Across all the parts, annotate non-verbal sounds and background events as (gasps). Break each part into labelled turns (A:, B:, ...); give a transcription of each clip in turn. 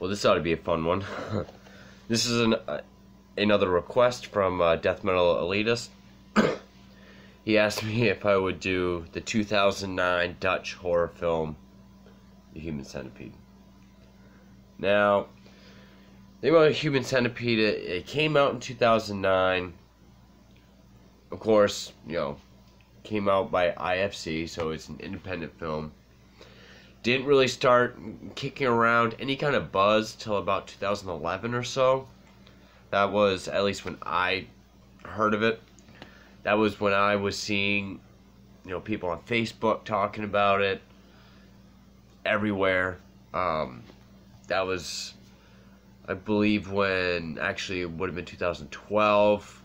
A: Well, this ought to be a fun one. (laughs) this is an uh, another request from uh, Death Metal Elitist. (coughs) he asked me if I would do the 2009 Dutch horror film, The Human Centipede. Now, the thing about Human Centipede, it, it came out in 2009. Of course, you know, came out by IFC, so it's an independent film didn't really start kicking around any kind of buzz till about 2011 or so. That was at least when I heard of it. That was when I was seeing, you know, people on Facebook talking about it everywhere. Um, that was, I believe, when actually it would have been 2012,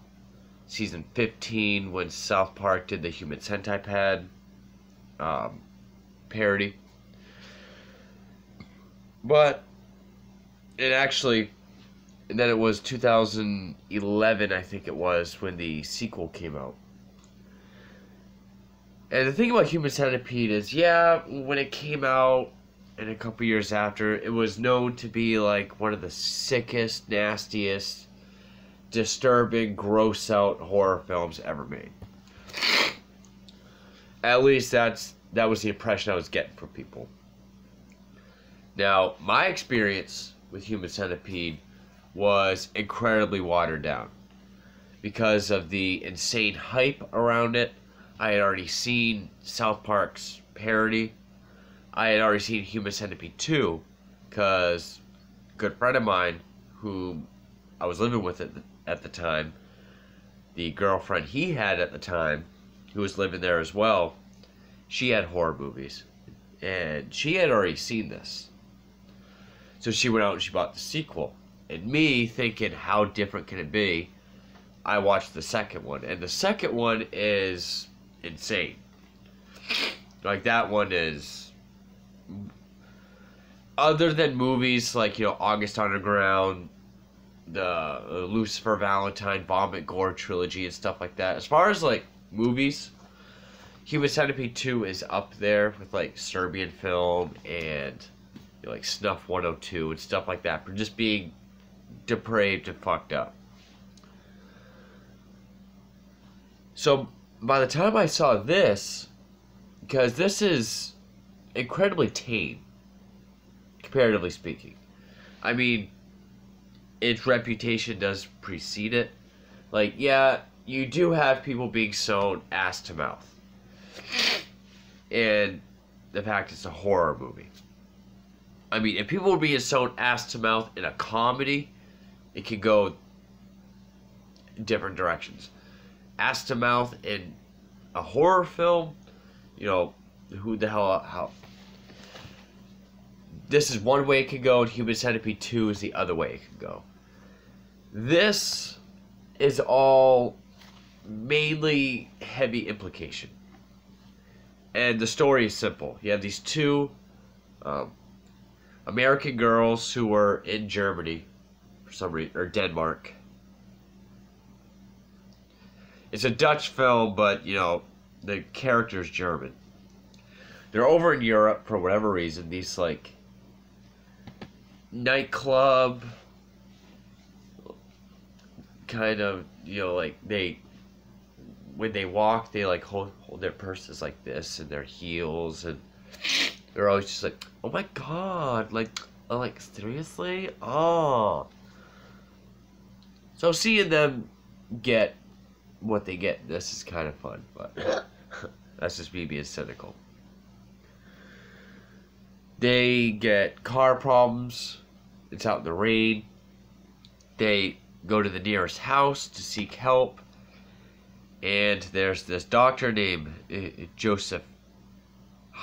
A: season 15, when South Park did the Human Centipede um, parody but it actually, and then it was 2011, I think it was, when the sequel came out. And the thing about Human Centipede is, yeah, when it came out, and a couple years after, it was known to be like one of the sickest, nastiest, disturbing, gross out horror films ever made. At least that's that was the impression I was getting from people. Now, my experience with Human Centipede was incredibly watered down because of the insane hype around it. I had already seen South Park's parody. I had already seen Human Centipede 2 because a good friend of mine who I was living with at the, at the time, the girlfriend he had at the time, who was living there as well, she had horror movies. And she had already seen this. So she went out and she bought the sequel. And me thinking, how different can it be? I watched the second one. And the second one is insane. Like, that one is. Other than movies like, you know, August Underground, the Lucifer Valentine, Vomit Gore trilogy, and stuff like that, as far as, like, movies, Human Centipede 2 is up there with, like, Serbian film and like Snuff 102 and stuff like that for just being depraved and fucked up. So by the time I saw this, because this is incredibly tame, comparatively speaking. I mean, its reputation does precede it. Like, yeah, you do have people being sewn ass to mouth. And the fact it's a horror movie. I mean, if people were being sewn ass to mouth in a comedy, it could go different directions. Ass to mouth in a horror film, you know, who the hell, how. This is one way it could go, and Human Centipede 2 is the other way it could go. This is all mainly heavy implication. And the story is simple. You have these two um, American girls who were in Germany for some reason, or Denmark. It's a Dutch film, but you know the character's German. They're over in Europe for whatever reason. These like nightclub kind of you know like they when they walk they like hold hold their purses like this and their heels and they're always just like, oh my god, like, oh, like seriously, oh. So seeing them get what they get, this is kind of fun, but (laughs) that's just me being cynical. They get car problems. It's out in the rain. They go to the nearest house to seek help. And there's this doctor named uh, Joseph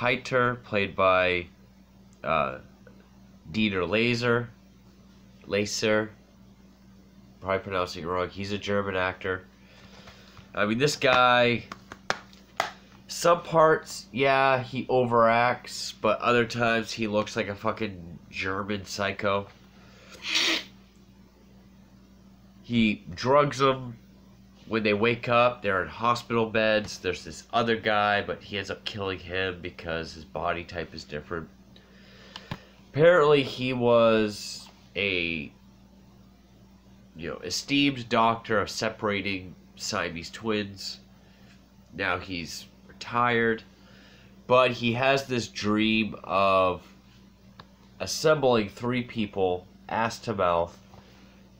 A: Heiter, played by uh, Dieter Laser. Laser. Probably pronouncing it wrong. He's a German actor. I mean, this guy. Some parts, yeah, he overacts, but other times he looks like a fucking German psycho. He drugs them when they wake up, they're in hospital beds. There's this other guy, but he ends up killing him because his body type is different. Apparently, he was a you know esteemed doctor of separating Siamese twins. Now he's retired, but he has this dream of assembling three people, ass to mouth,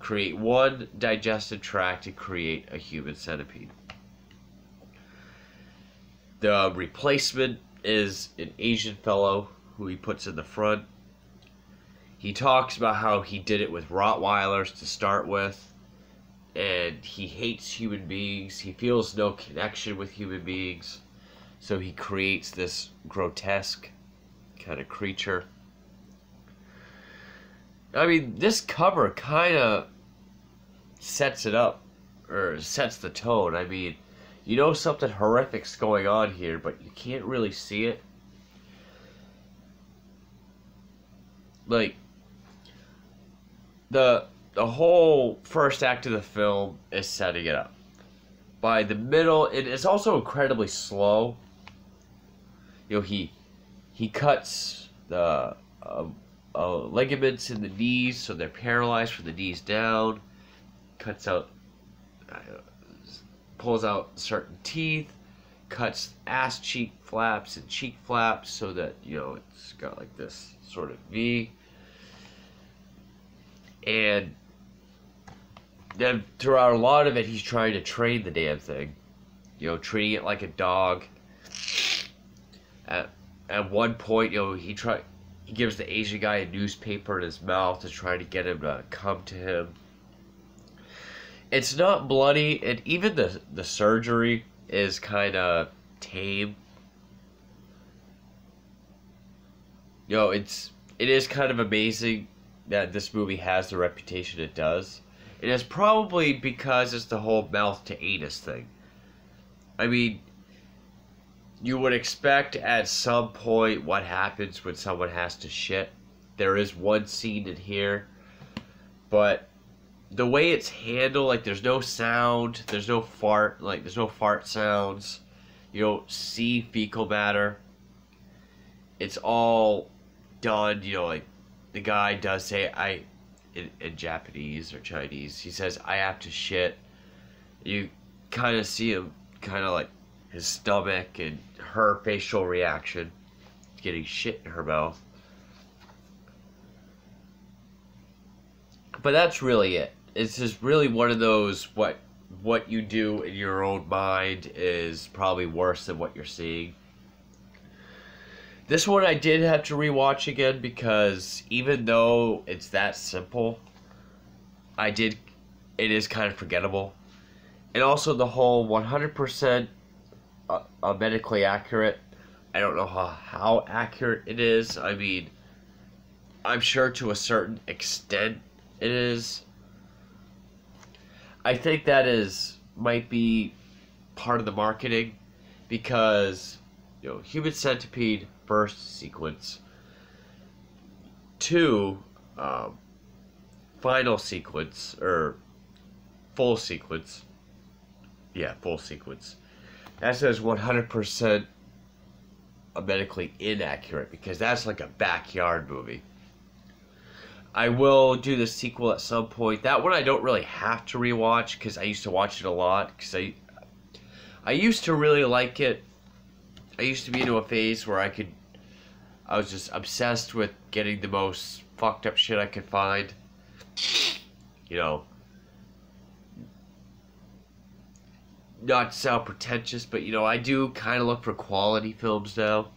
A: create one digestive tract to create a human centipede. The replacement is an Asian fellow who he puts in the front. He talks about how he did it with Rottweilers to start with, and he hates human beings. He feels no connection with human beings, so he creates this grotesque kind of creature. I mean, this cover kind of sets it up, or sets the tone. I mean, you know something horrific's going on here, but you can't really see it. Like, the the whole first act of the film is setting it up. By the middle, it is also incredibly slow. You know, he he cuts the uh, uh, ligaments in the knees, so they're paralyzed from the knees down. Cuts out, uh, pulls out certain teeth. Cuts ass cheek flaps and cheek flaps so that you know it's got like this sort of V. And then throughout a lot of it, he's trying to train the damn thing. You know, treating it like a dog. At, at one point, you know, he try he gives the Asian guy a newspaper in his mouth to try to get him to come to him. It's not bloody, and even the the surgery is kind of tame. Know, it's it is kind of amazing that this movie has the reputation it does. It is probably because it's the whole mouth to anus thing. I mean, you would expect at some point what happens when someone has to shit. There is one scene in here, but the way it's handled, like there's no sound, there's no fart, like there's no fart sounds. You don't see fecal matter. It's all done, you know, like the guy does say I in, in Japanese or Chinese. He says I have to shit. You kind of see him kind of like his stomach and her facial reaction getting shit in her mouth. But that's really it. It's just really one of those what what you do in your own mind is probably worse than what you're seeing. This one I did have to rewatch again because even though it's that simple, I did it is kind of forgettable. And also the whole 100% uh, uh, medically accurate. I don't know how, how accurate it is. I mean, I'm sure to a certain extent it is. I think that is might be part of the marketing because you know human centipede first sequence. Two um, final sequence or full sequence. Yeah full sequence. That says 100% medically inaccurate because that's like a backyard movie. I will do the sequel at some point. That one I don't really have to rewatch because I used to watch it a lot because I I used to really like it. I used to be into a phase where I could I was just obsessed with getting the most fucked up shit I could find. You know, not sound pretentious, but you know, I do kind of look for quality films now.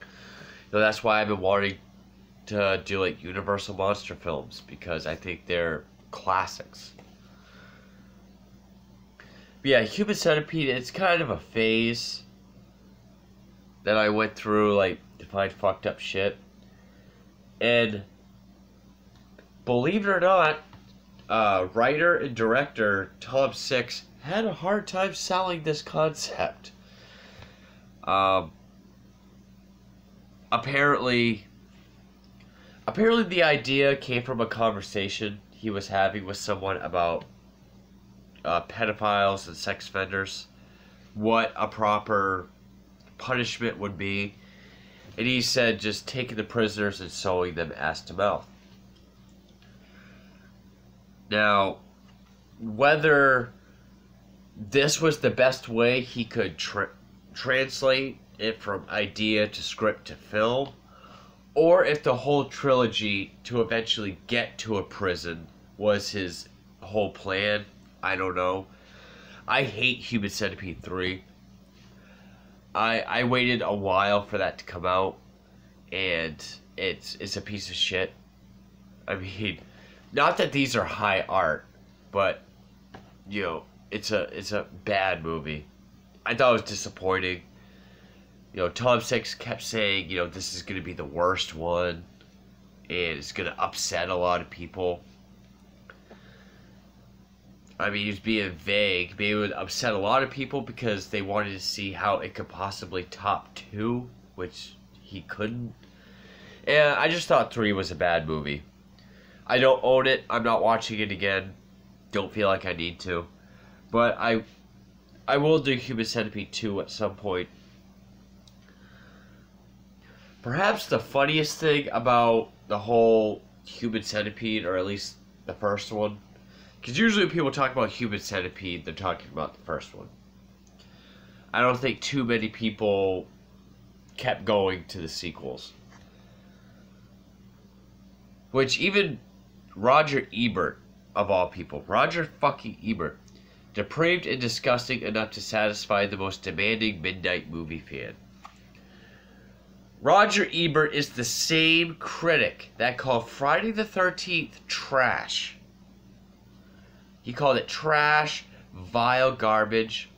A: You know, that's why I've been wanting to do like Universal monster films because I think they're classics. But yeah, Human Centipede, it's kind of a phase that I went through, like, to find fucked up shit. And believe it or not, uh, writer and director Tom Six had a hard time selling this concept. Um, apparently, apparently the idea came from a conversation he was having with someone about uh, pedophiles and sex offenders, what a proper punishment would be. And he said just taking the prisoners and sewing them ass to mouth. Now, whether this was the best way he could tra- translate it from idea to script to film, or if the whole trilogy to eventually get to a prison was his whole plan, I don't know. I hate Human Centipede 3. I I waited a while for that to come out and it's it's a piece of shit. I mean, not that these are high art, but you know, it's a it's a bad movie. I thought it was disappointing. You know, Tom Six kept saying, you know, this is going to be the worst one, and it's going to upset a lot of people. I mean, he was being vague. Maybe it would upset a lot of people because they wanted to see how it could possibly top two, which he couldn't. And I just thought three was a bad movie. I don't own it. I'm not watching it again. Don't feel like I need to. But I I will do Human Centipede 2 at some point. Perhaps the funniest thing about the whole Human Centipede, or at least the first one, because usually when people talk about Human Centipede, they're talking about the first one. I don't think too many people kept going to the sequels. Which even Roger Ebert, of all people, Roger fucking Ebert, depraved and disgusting enough to satisfy the most demanding midnight movie fan. Roger Ebert is the same critic that called Friday the 13th trash. He called it trash, vile garbage,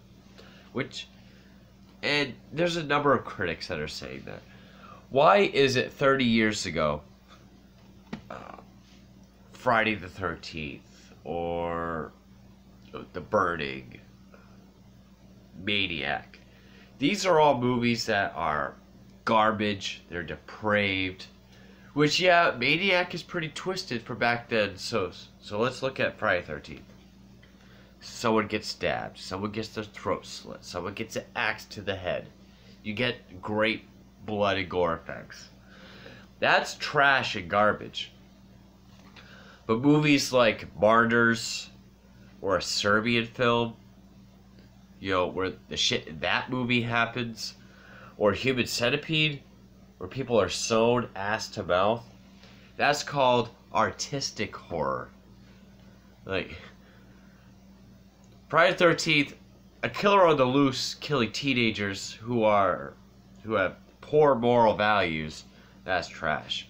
A: which, and there's a number of critics that are saying that. Why is it 30 years ago, uh, Friday the 13th, or The Burning, Maniac, these are all movies that are garbage, they're depraved. Which yeah, Maniac is pretty twisted for back then. So so let's look at Friday Thirteenth. Someone gets stabbed. Someone gets their throat slit. Someone gets an axe to the head. You get great blood and gore effects. That's trash and garbage. But movies like Martyrs or a Serbian film, you know, where the shit in that movie happens, or Human Centipede, where people are sewn ass to mouth, that's called artistic horror. Like, Friday the 13th, a killer on the loose killing teenagers who are, who have poor moral values, that's trash.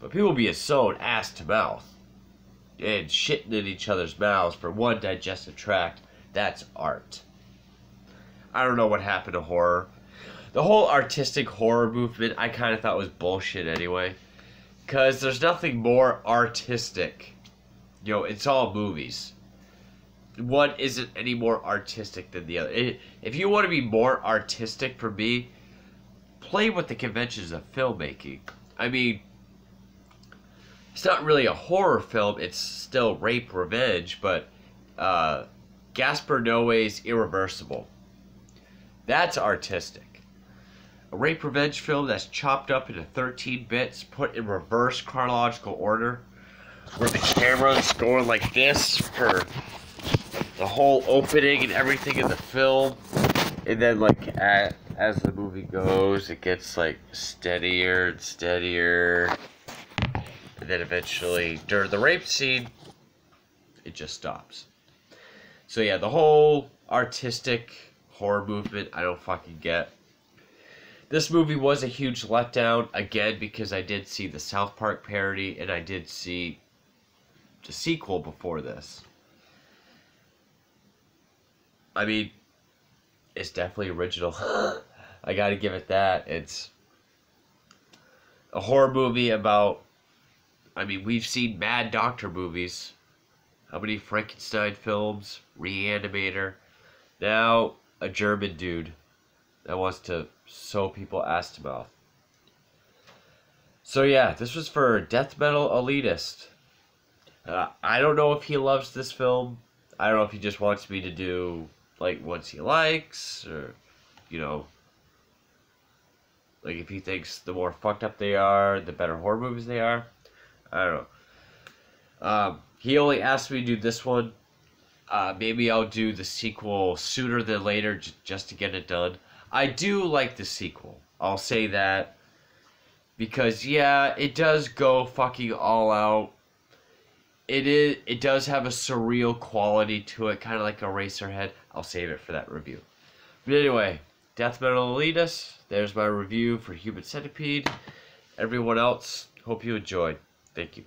A: But people being sewn ass to mouth and shitting in each other's mouths for one digestive tract, that's art. I don't know what happened to horror the whole artistic horror movement I kind of thought was bullshit anyway. Because there's nothing more artistic. You know, it's all movies. One isn't any more artistic than the other. If you want to be more artistic for me, play with the conventions of filmmaking. I mean, it's not really a horror film, it's still rape revenge, but uh, Gaspar Noé's Irreversible. That's artistic a rape revenge film that's chopped up into 13 bits, put in reverse chronological order, where the camera's going like this for the whole opening and everything in the film, and then like at, as the movie goes, it gets like steadier and steadier, and then eventually during the rape scene, it just stops. So yeah, the whole artistic horror movement I don't fucking get. This movie was a huge letdown, again, because I did see the South Park parody and I did see the sequel before this. I mean, it's definitely original. (gasps) I gotta give it that. It's a horror movie about. I mean, we've seen Mad Doctor movies. How many Frankenstein films? Reanimator. Now, a German dude that wants to sew people ass to mouth. So yeah, this was for Death Metal Elitist. Uh, I don't know if he loves this film. I don't know if he just wants me to do like ones he likes or you know Like if he thinks the more fucked up they are, the better horror movies they are. I don't know. Um, he only asked me to do this one. Uh, maybe I'll do the sequel sooner than later, just to get it done. I do like the sequel. I'll say that because yeah, it does go fucking all out. It is. It does have a surreal quality to it, kind of like Eraserhead. I'll save it for that review. But anyway, Death Metal Elitist. There's my review for Human Centipede. Everyone else, hope you enjoyed. Thank you.